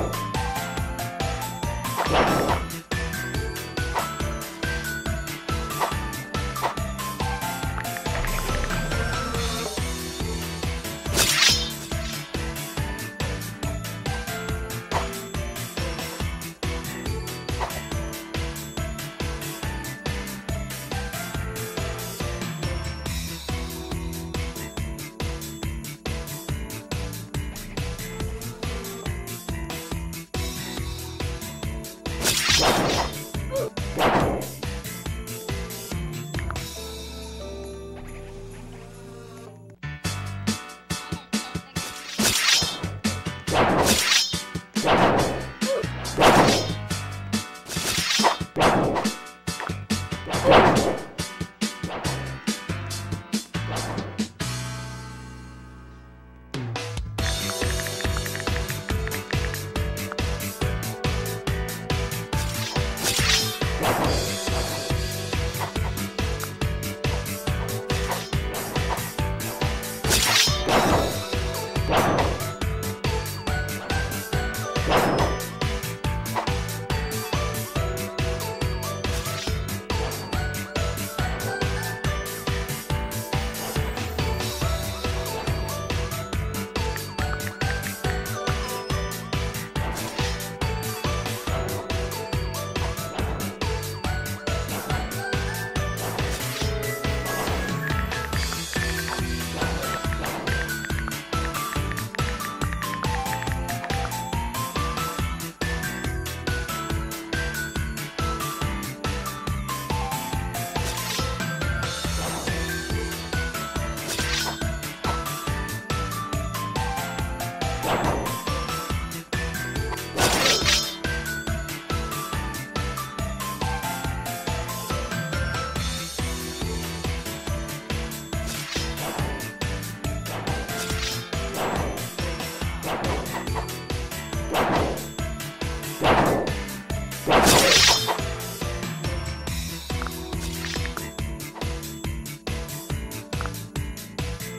Tchau!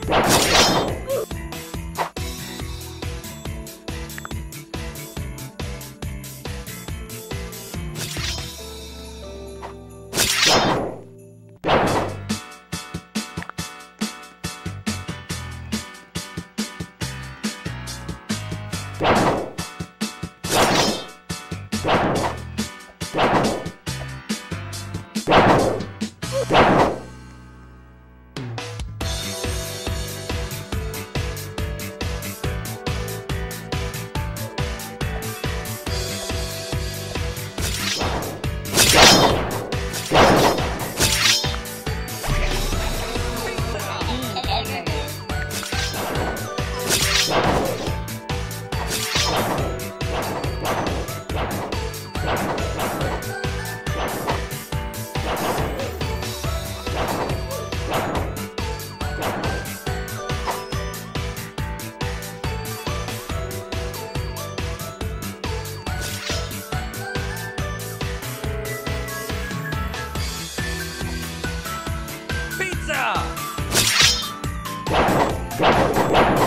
Let's go. Let's go.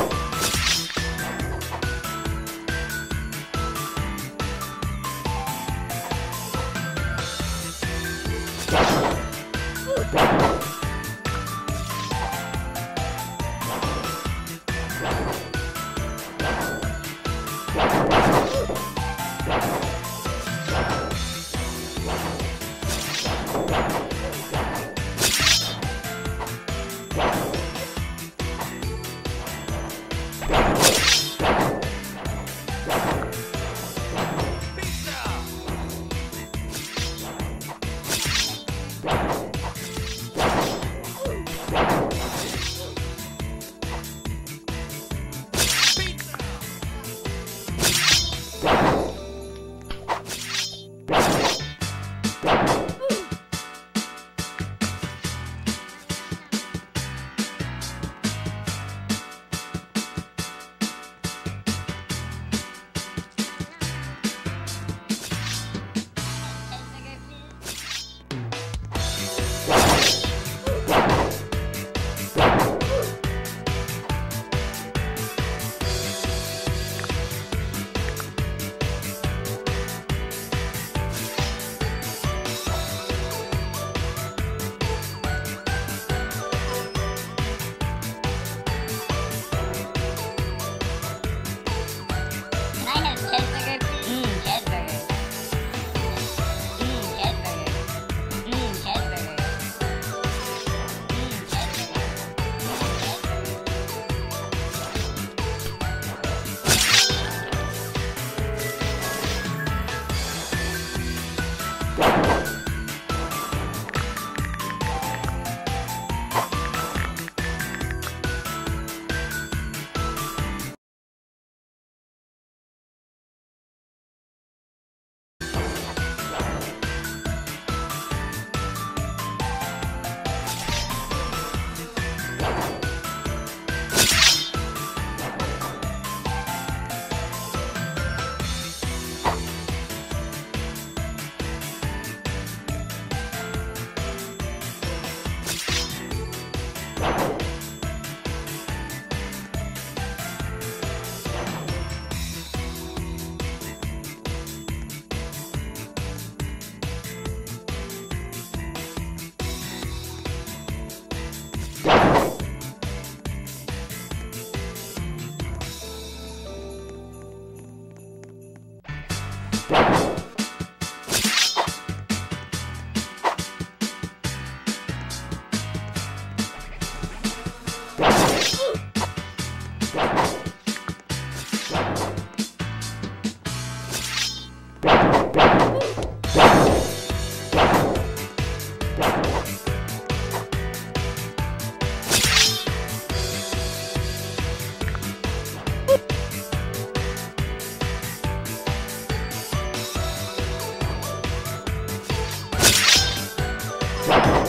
you.